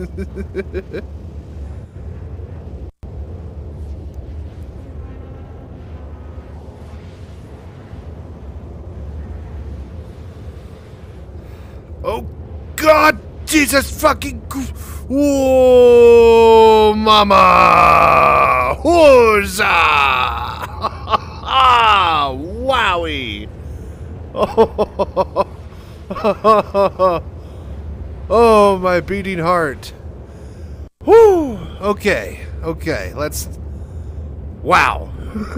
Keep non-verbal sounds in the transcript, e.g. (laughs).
(laughs) oh, God! Jesus fucking... Whoa, mama! Huzzah! (laughs) Wowie! (laughs) Oh, my beating heart. Whew! Okay, okay, let's... Wow. (laughs)